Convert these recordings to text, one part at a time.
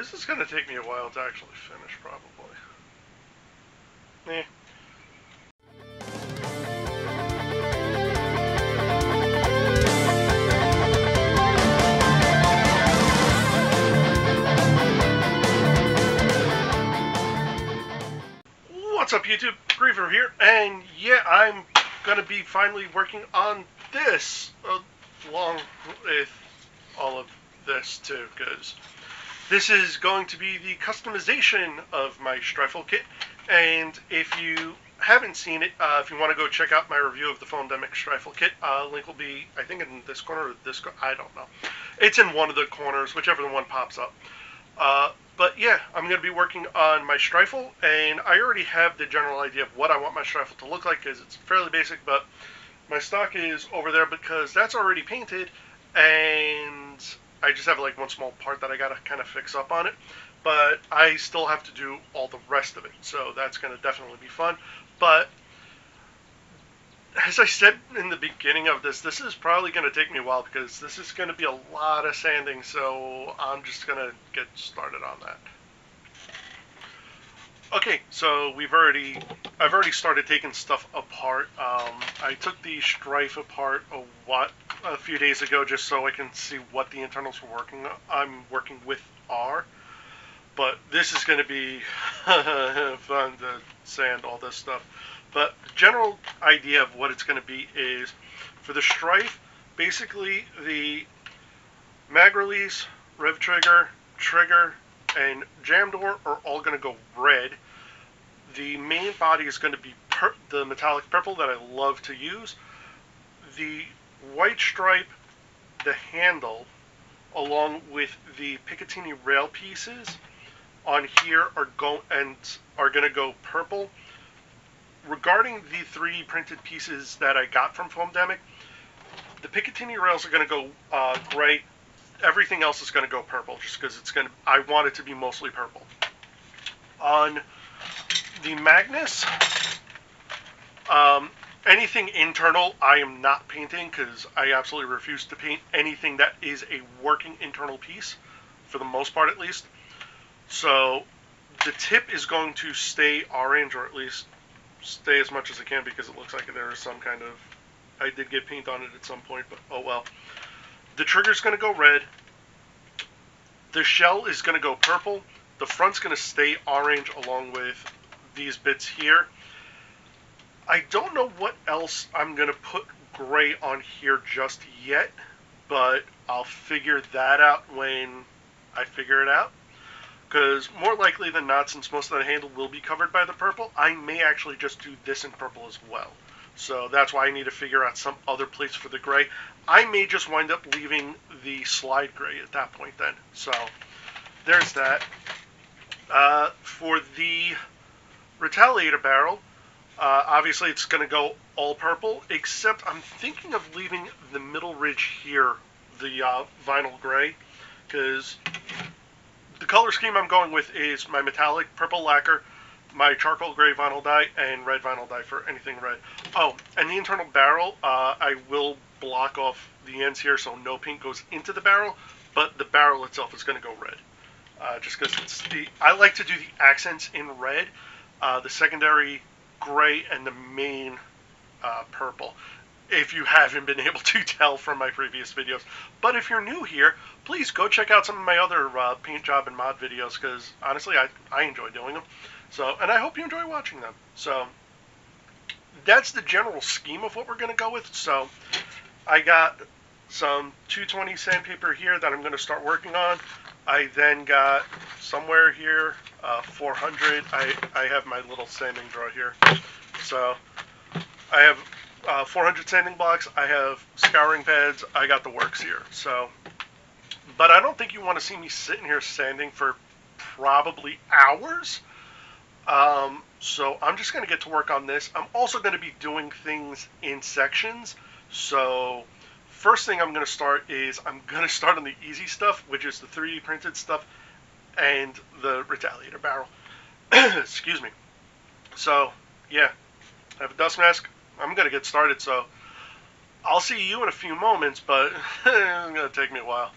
This is gonna take me a while to actually finish, probably. Eh. What's up YouTube? Griever here, and yeah, I'm gonna be finally working on this along with all of this too, because this is going to be the customization of my Stryfle kit, and if you haven't seen it, uh, if you want to go check out my review of the Foamdemic Stryfle kit, uh, link will be, I think, in this corner or this corner, I don't know. It's in one of the corners, whichever the one pops up. Uh, but yeah, I'm going to be working on my Stryfle, and I already have the general idea of what I want my Stryfle to look like, because it's fairly basic, but my stock is over there because that's already painted, and I just have like one small part that I got to kind of fix up on it. But I still have to do all the rest of it, so that's to definitely be fun. But as I said in the beginning of this, this is probably going to take me a while because this is going to be a lot of sanding, so I'm just going to get started on that. Okay, so we've already, I've already started taking stuff apart. Um, I took the Stryfe apart a what a few days ago just so I can see what the internals were working. I'm working with are, but this is going to be fun to sand all this stuff. But the general idea of what it's going to be is for the Stryfe, basically the mag release, rev trigger, trigger, and jam door are all going to go red. The main body is going to be the metallic purple that I love to use. The white stripe, the handle, along with the Picatinny rail pieces on here are go and are going to go purple regarding the 3D printed pieces that I got from Foamdemic, the Picatinny rails are going to go uh, gray. Everything else is going to go purple, just because it's going to. I want it to be mostly purple. On the Magnus, um, anything internal I am not painting because I absolutely refuse to paint anything that is a working internal piece, for the most part at least. So the tip is going to stay orange, or at least stay as much as I can because it looks like there is some kind of. I did get paint on it at some point, but oh well. The trigger's going to go red. The shell is going to go purple. The front's going to stay orange along with these bits here. I don't know what else I'm going to put gray on here just yet, but I'll figure that out when I figure it out because more likely than not, since most of the handle will be covered by the purple, I may actually just do this in purple as well. So that's why I need to figure out some other place for the gray. I may just wind up leaving the slide gray at that point then. So there's that. Uh, for the Retaliator barrel, uh, obviously it's going to go all purple, except I'm thinking of leaving the middle ridge here the uh, vinyl gray, because the color scheme I'm going with is my metallic purple lacquer, my charcoal gray vinyl dye, and red vinyl dye for anything red. Oh, and the internal barrel, uh, I will block off the ends here so no paint goes into the barrel, but the barrel itself is going to go red. Uh, just because it's the, I like to do the accents in red, uh, the secondary gray, and the main uh, purple if you haven't been able to tell from my previous videos. But if you're new here, please go check out some of my other uh, paint job and mod videos because honestly, I, I enjoy doing them. So, and I hope you enjoy watching them. So, that's the general scheme of what we're going to go with. So, I got some 220 sandpaper here that I'm going to start working on. I then got somewhere here uh, 400. I, I have my little sanding drawer here. So, I have uh, 400 sanding blocks. I have scouring pads. I got the works here. So, but I don't think you want to see me sitting here sanding for probably hours. Um, so I'm just going to get to work on this. I'm also going to be doing things in sections. So first thing I'm going to start is I'm going to start on the easy stuff, which is the 3D printed stuff and the Retaliator barrel. Excuse me. So yeah, I have a dust mask. I'm going to get started, so I'll see you in a few moments, but it's going to take me a while.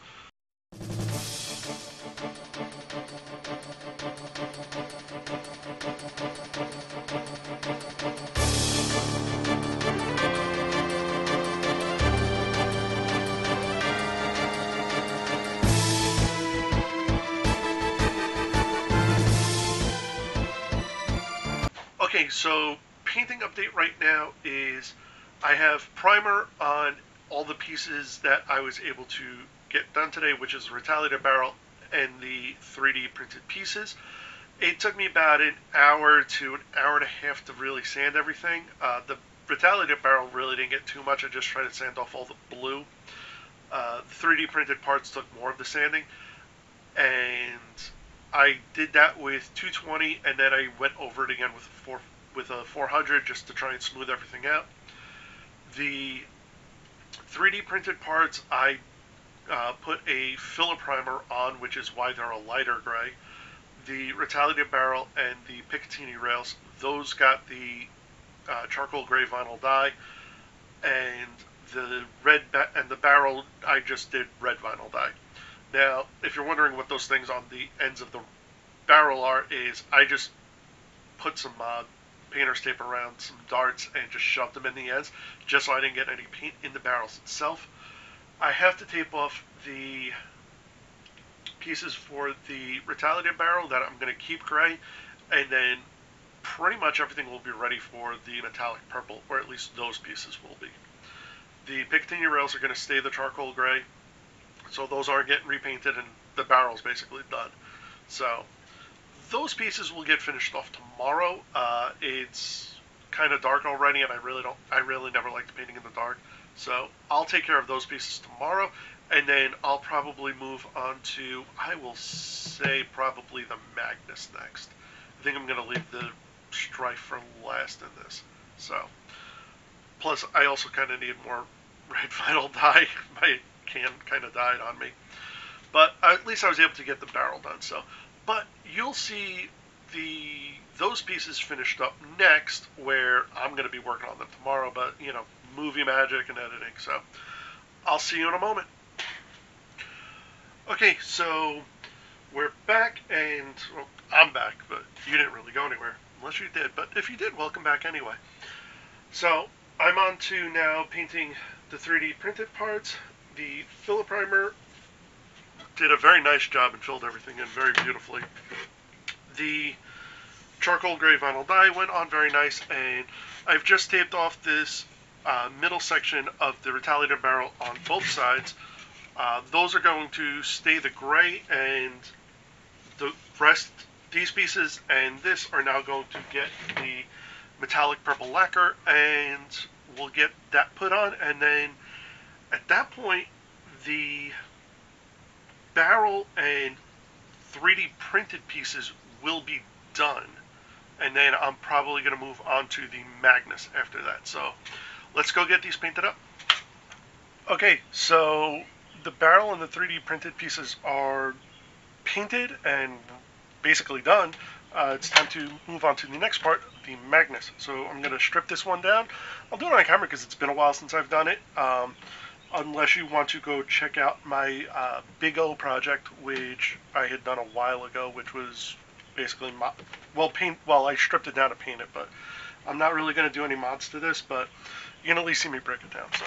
So painting update right now is I have primer on all the pieces that I was able to get done today, which is the Retaliator barrel and the 3D printed pieces. It took me about an hour to an hour and a half to really sand everything. Uh, the Retaliator barrel really didn't get too much. I just tried to sand off all the blue. Uh, the 3D printed parts took more of the sanding, and I did that with 220, and then I went over it again with four with a 400 just to try and smooth everything out. The 3D printed parts, I uh, put a filler primer on, which is why they're a lighter gray. The Retaliator barrel and the Picatinny rails, those got the uh, charcoal gray vinyl dye, and the red ba- and the barrel I just did red vinyl dye. Now, if you're wondering what those things on the ends of the barrel are, is I just put some uh, painter's tape around some darts and just shoved them in the ends, just so I didn't get any paint in the barrels itself. I have to tape off the pieces for the Retaliator barrel that I'm going to keep gray, and then pretty much everything will be ready for the metallic purple, or at least those pieces will be. The Picatinny rails are going to stay the charcoal gray, so those are getting repainted, and the barrel's basically done. So those pieces will get finished off tomorrow. Uh, it's kind of dark already, and I really don't. I really never liked painting in the dark, so I'll take care of those pieces tomorrow, and then I'll probably move on to. I will say probably the Magnus next. I think I'm going to leave the Stryfe for last in this. So, plus I also kind of need more red vinyl dye. My can kind of died on me, but at least I was able to get the barrel done. So, but you'll see the those pieces finished up next, where I'm going to be working on them tomorrow. But you know, movie magic and editing. So, I'll see you in a moment. Okay, so we're back, and well, I'm back, but you didn't really go anywhere unless you did. But if you did, welcome back anyway. So I'm on to now painting the 3D printed parts. The filler primer did a very nice job and filled everything in very beautifully. The charcoal gray vinyl dye went on very nice, and I've just taped off this uh, middle section of the Retaliator barrel on both sides. Uh, those are going to stay the gray, and the rest these pieces and this are now going to get the metallic purple lacquer and we'll get that put on and then at that point the barrel and 3D printed pieces will be done and then I'm probably going to move on to the Magnus after that so let's go get these painted up okay so the barrel and the 3D printed pieces are painted and basically done, uh, it's time to move on to the next part, the Magnus. So I'm going to strip this one down. I'll do it on camera because it's been a while since I've done it. Um, unless you want to go check out my uh, Big O project, which I had done a while ago, which was basically my, well paint. Well, I stripped it down to paint it, but I'm not really going to do any mods to this. But you can at least see me break it down. So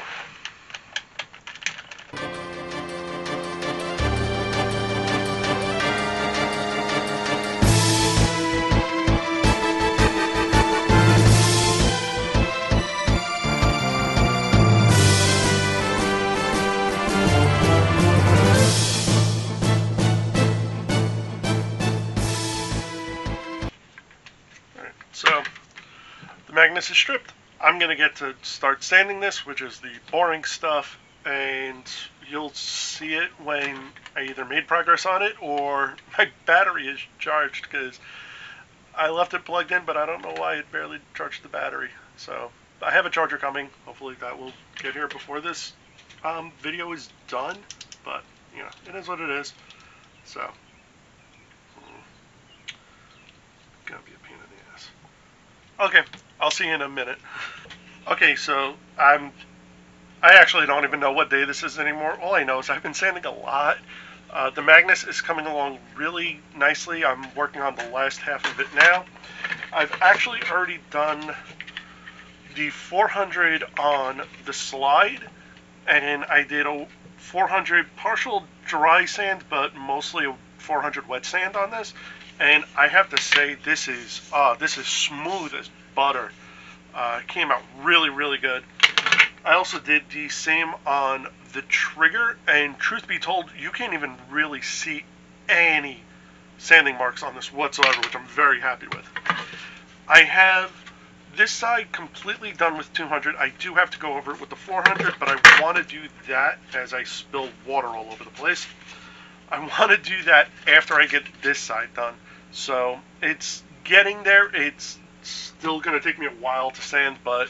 Magnus is stripped. I'm going to get to start sanding this, which is the boring stuff, and you'll see it when I either made progress on it or my battery is charged because I left it plugged in, but I don't know why it barely charged the battery. So I have a charger coming. Hopefully that will get here before this um, video is done, but you know, it is what it is. So, hmm. gonna be a pain in the ass. Okay, I'll see you in a minute. Okay, so I'm. I actually don't even know what day this is anymore. All I know is I've been sanding a lot. Uh, the Magnus is coming along really nicely. I'm working on the last half of it now. I've actually already done the 400 on the slide, and I did a 400 partial dry sand, but mostly a 400 wet sand on this. And I have to say, this is uh, this is smooth as butter. Uh, came out really, really good. I also did the same on the trigger, and truth be told, you can't even really see any sanding marks on this whatsoever, which I'm very happy with. I have this side completely done with 200. I do have to go over it with the 400, but I want to do that as I spill water all over the place. I want to do that after I get this side done. So it's getting there. It's still going to take me a while to sand, but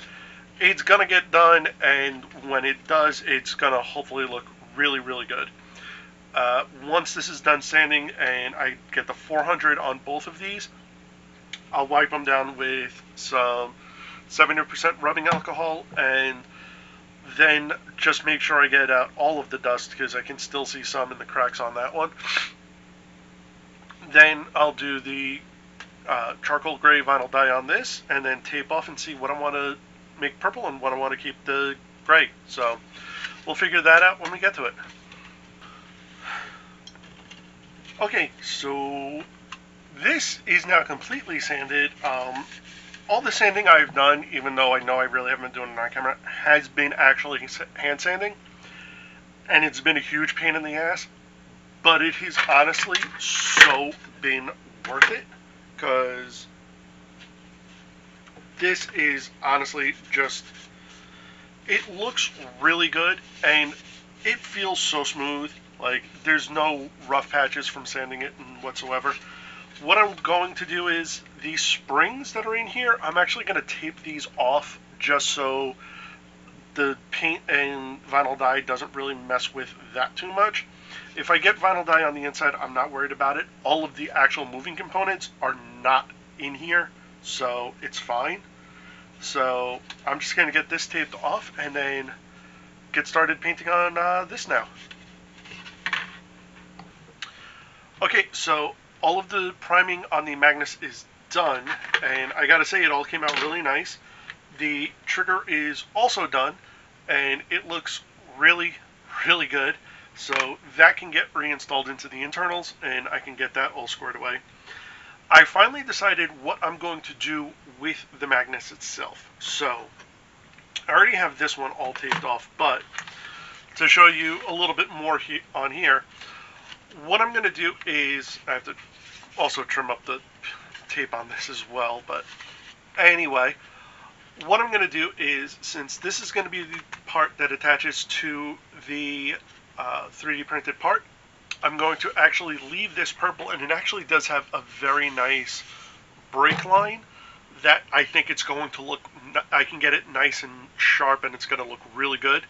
it's going to get done, and when it does, it's going to hopefully look really, really good. Uh, once this is done sanding and I get the 400 on both of these, I'll wipe them down with some 70% rubbing alcohol and then just make sure I get out all of the dust because I can still see some in the cracks on that one. Then I'll do the uh, charcoal gray vinyl dye on this and then tape off and see what I want to make purple and what I want to keep the gray. So we'll figure that out when we get to it. Okay, so this is now completely sanded. Um, all the sanding I've done, even though I know I really haven't been doing it on camera, has been actually hand sanding. And it's been a huge pain in the ass. But it has honestly so been worth it. Because this is honestly just. It looks really good. And it feels so smooth. Like, there's no rough patches from sanding it and whatsoever what I'm going to do is these springs that are in here, I'm actually going to tape these off just so the paint and vinyl dye doesn't really mess with that too much. If I get vinyl dye on the inside, I'm not worried about it. All of the actual moving components are not in here, so it's fine. So I'm just going to get this taped off and then get started painting on uh, this now. Okay, so all of the priming on the Magnus is done, and I gotta say, it all came out really nice. The trigger is also done, and it looks really, really good. So that can get reinstalled into the internals, and I can get that all squared away. I finally decided what I'm going to do with the Magnus itself. So I already have this one all taped off, but to show you a little bit more he on here, what I'm going to do is I have to also trim up the tape on this as well. But anyway, what I'm going to do is, since this is going to be the part that attaches to the uh, 3D printed part, I'm going to actually leave this purple, and it actually does have a very nice break line that I think it's going to look, I can get it nice and sharp, and it's going to look really good.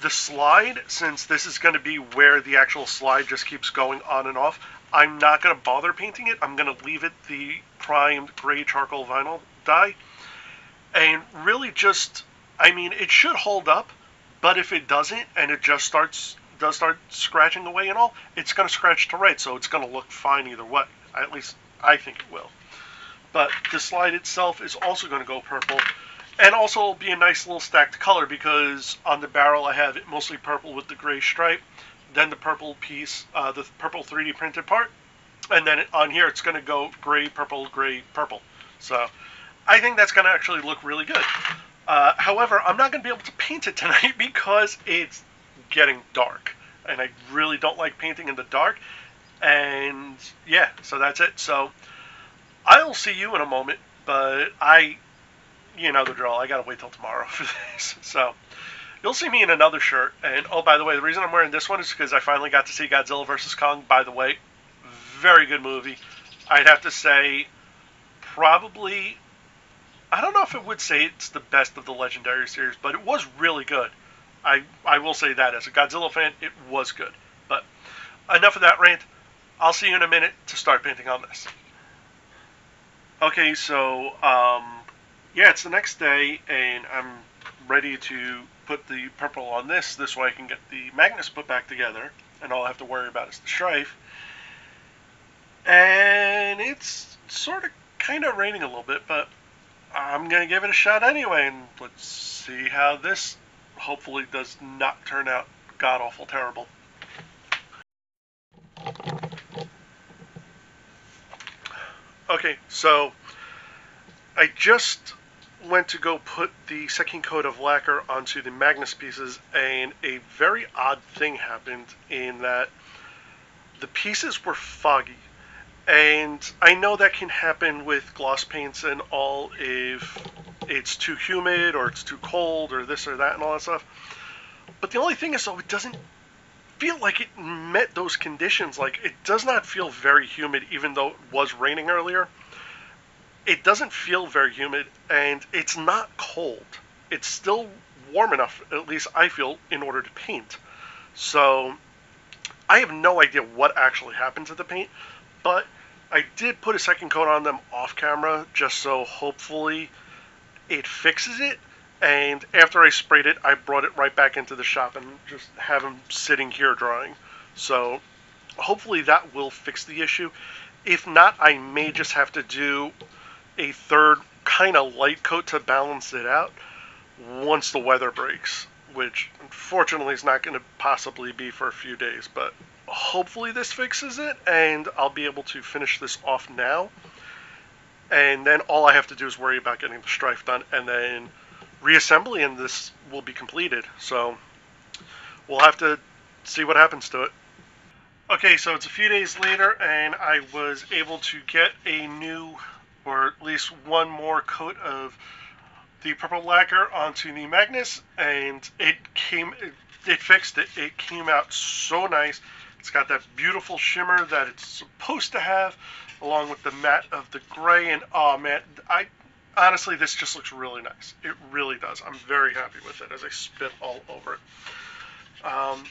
The slide, since this is going to be where the actual slide just keeps going on and off, I'm not going to bother painting it. I'm going to leave it the primed gray charcoal vinyl dye. And really just, I mean, it should hold up, but if it doesn't and it just starts does start scratching away and all, it's going to scratch to right, so it's going to look fine either way. At least I think it will. But the slide itself is also going to go purple. And also be a nice little stacked color because on the barrel I have it mostly purple with the gray stripe then the purple piece, uh, the purple 3D printed part, and then on here it's going to go gray, purple, gray, purple. So I think that's going to actually look really good. Uh, however, I'm not going to be able to paint it tonight because it's getting dark, and I really don't like painting in the dark. And yeah, so that's it. So I'll see you in a moment, but I, you know the drill. I got to wait till tomorrow for this. So You'll see me in another shirt. And oh, by the way, the reason I'm wearing this one is because I finally got to see Godzilla vs. Kong. By the way, very good movie. I'd have to say, probably. I don't know if it would say it's the best of the Legendary series, but it was really good. I, I will say that as a Godzilla fan, it was good. But enough of that rant. I'll see you in a minute to start painting on this. Okay, so um, yeah, it's the next day, and I'm ready to put the purple on this. This way I can get the Magnus put back together, and all I have to worry about is the stryfe. And it's sort of kind of raining a little bit, but I'm going to give it a shot anyway, and let's see how this hopefully does not turn out god-awful terrible. Okay, so I just went to go put the second coat of lacquer onto the Magnus pieces, and a very odd thing happened in that the pieces were foggy. And I know that can happen with gloss paints and all if it's too humid or it's too cold or this or that and all that stuff. But the only thing is, though, it doesn't feel like it met those conditions. Like, it does not feel very humid, even though it was raining earlier it doesn't feel very humid and it's not cold. It's still warm enough, at least I feel, in order to paint. So I have no idea what actually happened to the paint, but I did put a second coat on them off camera just so hopefully it fixes it. And after I sprayed it, I brought it right back into the shop and just have them sitting here drying. So hopefully that will fix the issue. If not, I may just have to do a third kind of light coat to balance it out once the weather breaks, which unfortunately is not going to possibly be for a few days, but hopefully this fixes it and I'll be able to finish this off now. And then all I have to do is worry about getting the stryfe done and then reassembly and this will be completed. So we'll have to see what happens to it. Okay, so it's a few days later and I was able to get a new or at least one more coat of the purple lacquer onto the Magnus, and it came, it, it fixed it. It came out so nice. It's got that beautiful shimmer that it's supposed to have, along with the matte of the gray. And oh man, I honestly, this just looks really nice. It really does. I'm very happy with it as I spit all over it. Um,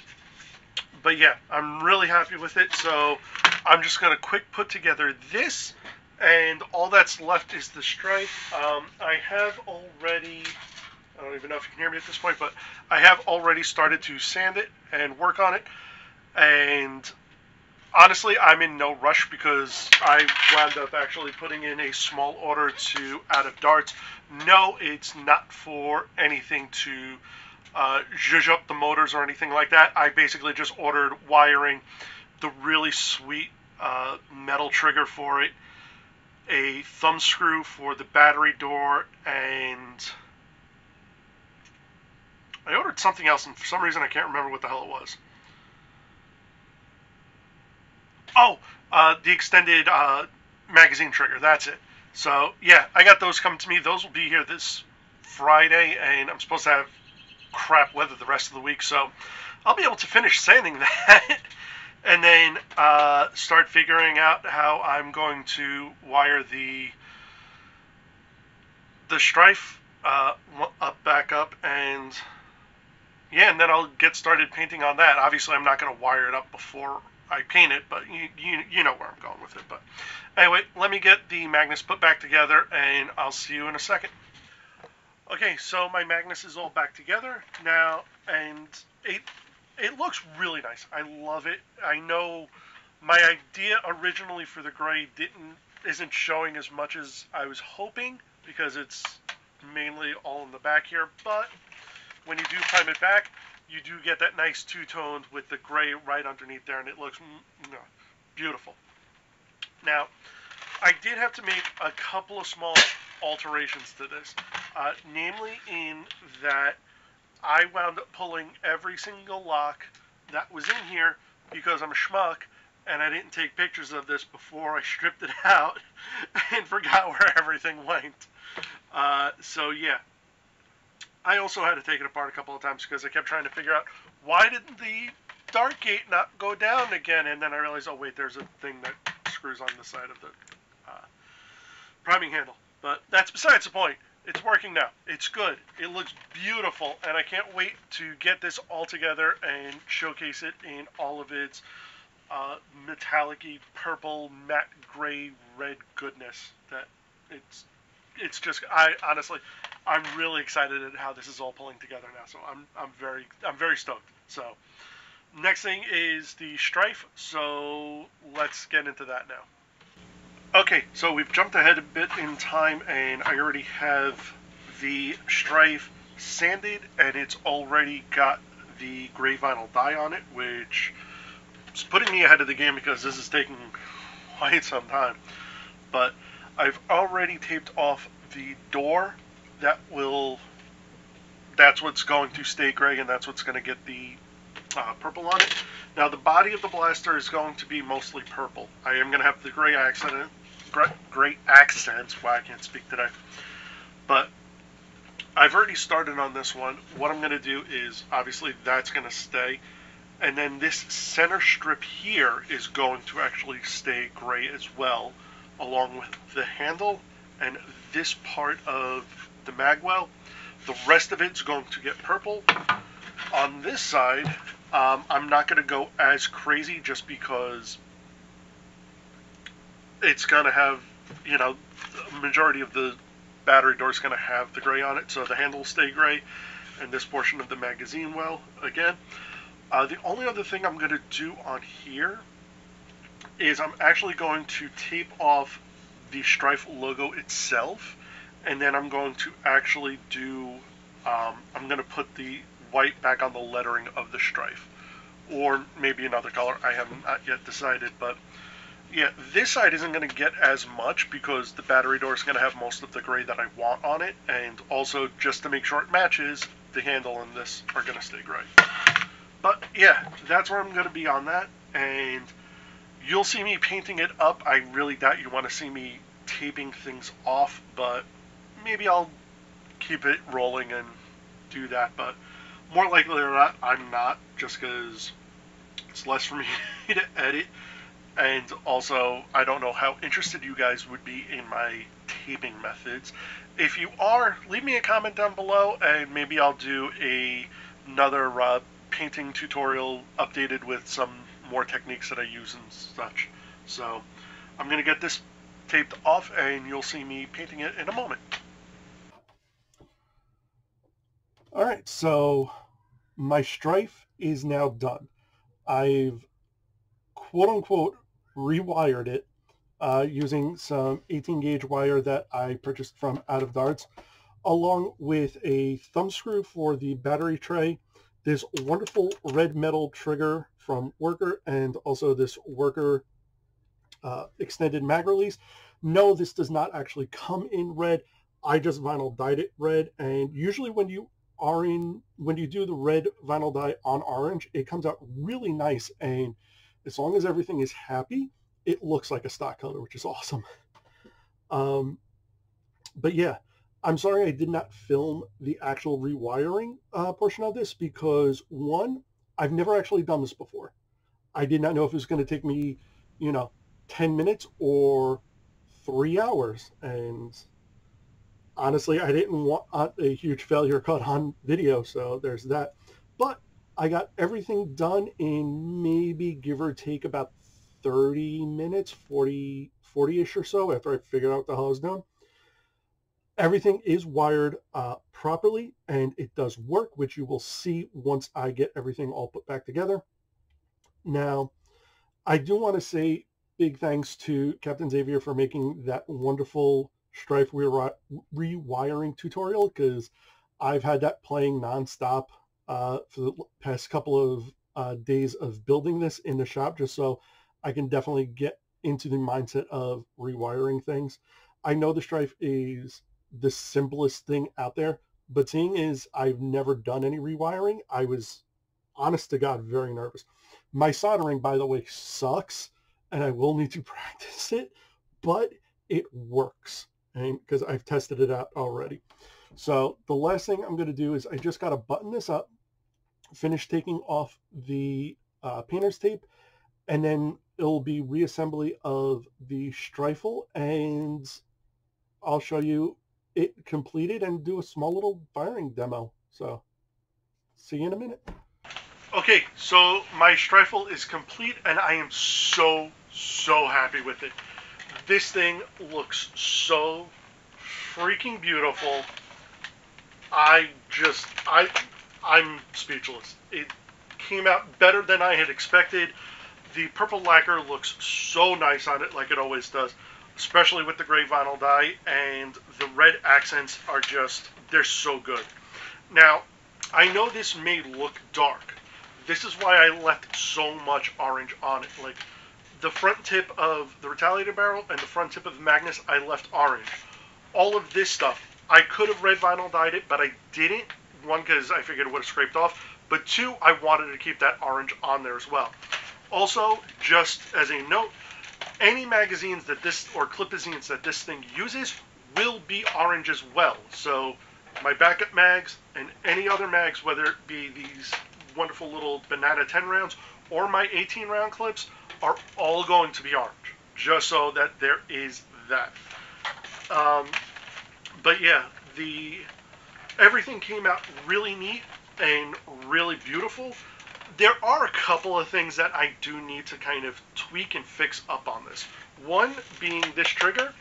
but yeah, I'm really happy with it. So I'm just gonna quick put together this and all that's left is the stripe. Um, I have already, I don't even know if you can hear me at this point, but I have already started to sand it and work on it. And honestly, I'm in no rush because I wound up actually putting in a small order to out of darts. No, it's not for anything to uh, zhuzh up the motors or anything like that. I basically just ordered wiring, the really sweet uh, metal trigger for it, a thumb screw for the battery door, and I ordered something else, and for some reason I can't remember what the hell it was. Oh, uh, the extended uh, magazine trigger. That's it. So yeah, I got those coming to me. Those will be here this Friday, and I'm supposed to have crap weather the rest of the week, so I'll be able to finish sanding that and then uh, start figuring out how I'm going to wire the the stryfe uh, up back up and yeah and then I'll get started painting on that obviously I'm not going to wire it up before I paint it but you, you, you know where I'm going with it but anyway let me get the Magnus put back together and I'll see you in a second okay so my Magnus is all back together now and it it looks really nice. I love it. I know my idea originally for the gray didn't isn't showing as much as I was hoping because it's mainly all in the back here. But when you do prime it back, you do get that nice two-toned with the gray right underneath there, and it looks you know, beautiful. Now, I did have to make a couple of small alterations to this, uh, namely in that I wound up pulling every single lock that was in here because I'm a schmuck and I didn't take pictures of this before I stripped it out and forgot where everything went. Uh, so yeah, I also had to take it apart a couple of times because I kept trying to figure out why did the dart gate not go down again, and then I realized, oh wait, there's a thing that screws on the side of the uh, priming handle. But that's besides the point it's working now. It's good. It looks beautiful, and I can't wait to get this all together and showcase it in all of its uh, metallic purple, matte gray, red goodness. That it's it's just I honestly I'm really excited at how this is all pulling together now. So I'm I'm very I'm very stoked. So next thing is the stryfe. So let's get into that now. Okay, so we've jumped ahead a bit in time, and I already have the Stryfe sanded, and it's already got the gray vinyl dye on it, which is putting me ahead of the game because this is taking quite some time. But I've already taped off the door that will that's what's going to stay gray and that's what's going to get the uh, purple on it. Now the body of the blaster is going to be mostly purple. I am going to have the gray accent, gray accents. Why I can't speak today. But I've already started on this one. What I'm going to do is obviously that's going to stay. And then this center strip here is going to actually stay gray as well, along with the handle and this part of the magwell. The rest of it's going to get purple. On this side, um, I'm not going to go as crazy just because it's going to have, you know, majority of the battery door is going to have the gray on it, so the handle stay gray, and this portion of the magazine well, again. Uh, the only other thing I'm going to do on here is I'm actually going to tape off the Stryfe logo itself, and then I'm going to actually do, um, I'm going to put the white back on the lettering of the Stryfe, or maybe another color. I have not yet decided, but yeah, this side isn't going to get as much because the battery door is going to have most of the gray that I want on it, and also just to make sure it matches, the handle and this are going to stay gray. But yeah, that's where I'm going to be on that, and you'll see me painting it up. I really doubt you want to see me taping things off, but maybe I'll keep it rolling and do that. But more likely than not, I'm not, just because it's less for me to edit and also I don't know how interested you guys would be in my taping methods. If you are, leave me a comment down below, and maybe I'll do a another uh, painting tutorial updated with some more techniques that I use and such. So I'm gonna get this taped off, and you'll see me painting it in a moment. All right, so my stryfe is now done. I've quote unquote rewired it uh, using some 18 gauge wire that I purchased from Out of Darts, along with a thumb screw for the battery tray, this wonderful red metal trigger from Worker, and also this Worker uh, extended mag release. No, this does not actually come in red. I just vinyl dyed it red, and usually when you in, when you do the red vinyl dye on orange, it comes out really nice and as long as everything is happy, it looks like a stock color, which is awesome. Um, but yeah, I'm sorry I did not film the actual rewiring uh, portion of this because one, I've never actually done this before. I did not know if it was going to take me, you know, 10 minutes or three hours. And honestly, I didn't want a huge failure caught on video. So there's that. But I got everything done in maybe give or take about 30 minutes, 40, 40-ish or so after I figured out the hell I was doing. Everything is wired uh, properly and it does work, which you will see once I get everything all put back together. Now, I do want to say big thanks to Captain Xavier for making that wonderful Stryfe rewiring tutorial because I've had that playing nonstop uh, for the past couple of uh, days of building this in the shop just so I can definitely get into the mindset of rewiring things. I know the Stryfe is the simplest thing out there, but seeing is I've never done any rewiring, I was honest to God very nervous. My soldering, by the way, sucks and I will need to practice it, but it works because I've tested it out already. So the last thing I'm going to do is I just got to button this up, finish taking off the uh, painter's tape, and then it'll be reassembly of the Stryfle, and I'll show you it completed and do a small little firing demo. So see you in a minute. Okay, so my Stryfle is complete, and I am so, so happy with it. This thing looks so freaking beautiful. I just I I'm speechless. It came out better than I had expected. The purple lacquer looks so nice on it, like it always does, especially with the gray vinyl dye, and the red accents are just they're so good. Now, I know this may look dark. This is why I left so much orange on it. Like the front tip of the retaliator barrel and the front tip of the Magnus, I left orange. All of this stuff, I could have red vinyl dyed it, but I didn't. One, because I figured it would have scraped off, but two, I wanted to keep that orange on there as well. Also, just as a note, any magazines that this, or clipazines that this thing uses, will be orange as well. So, my backup mags and any other mags, whether it be these wonderful little banana 10 rounds or my 18 round clips, are all going to be orange, just so that there is that. Um, but yeah, the everything came out really neat and really beautiful. There are a couple of things that I do need to kind of tweak and fix up on this. One being this trigger.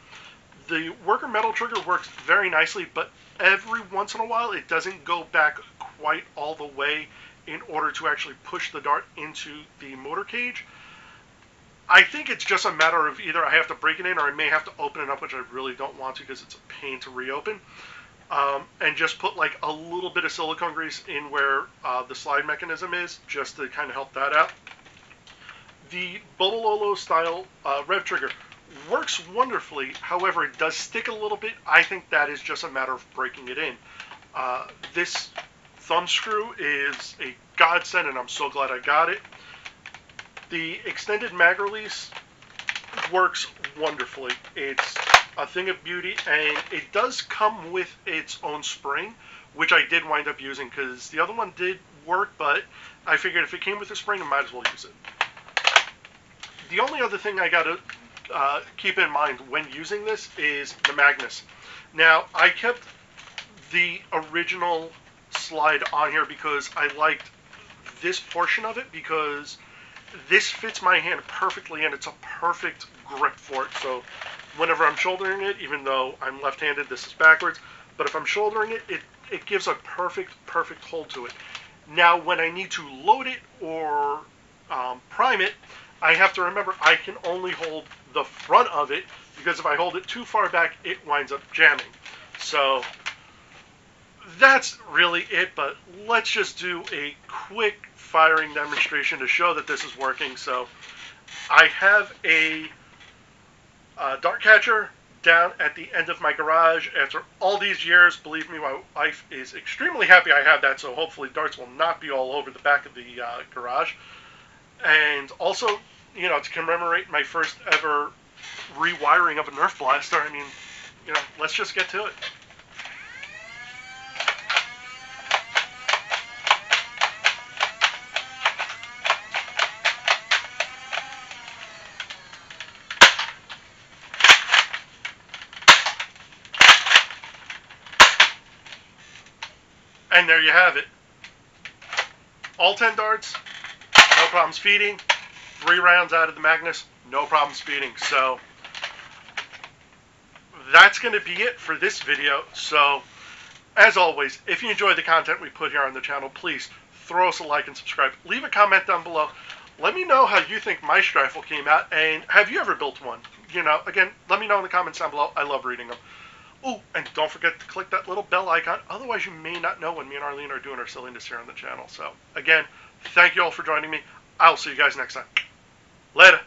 The worker metal trigger works very nicely, but every once in a while it doesn't go back quite all the way in order to actually push the dart into the motor cage. I think it's just a matter of either I have to break it in or I may have to open it up, which I really don't want to because it's a pain to reopen. Um, and just put like a little bit of silicone grease in where uh, the slide mechanism is, just to kind of help that out. The Bolololo style uh, rev trigger works wonderfully. However, it does stick a little bit. I think that is just a matter of breaking it in. Uh, this thumb screw is a godsend, and I'm so glad I got it. The extended mag release works wonderfully. It's a thing of beauty, and it does come with its own spring, which I did wind up using because the other one did work, but I figured if it came with a spring, I might as well use it. The only other thing I got to uh, keep in mind when using this is the Magnus. Now, I kept the original slide on here because I liked this portion of it because this fits my hand perfectly and it's a perfect grip for it. So whenever I'm shouldering it, even though I'm left-handed, this is backwards, but if I'm shouldering it, it, it gives a perfect, perfect hold to it. Now, when I need to load it or um, prime it, I have to remember I can only hold the front of it because if I hold it too far back, it winds up jamming. So that's really it, but let's just do a quick firing demonstration to show that this is working. So I have a, a dart catcher down at the end of my garage after all these years. Believe me, my wife is extremely happy I have that, so hopefully darts will not be all over the back of the uh, garage. And also, you know, to commemorate my first ever rewiring of a Nerf blaster, I mean, you know, let's just get to it. And there you have it. All 10 darts, no problems feeding. Three rounds out of the Magnus, no problems feeding. So that's going to be it for this video. So as always, if you enjoy the content we put here on the channel, please throw us a like and subscribe. Leave a comment down below. Let me know how you think my Stryfle came out, and have you ever built one? You know, again, let me know in the comments down below. I love reading them. Oh, and don't forget to click that little bell icon. Otherwise, you may not know when me and Arlene are doing our silliness here on the channel. So, again, thank you all for joining me. I'll see you guys next time. Later.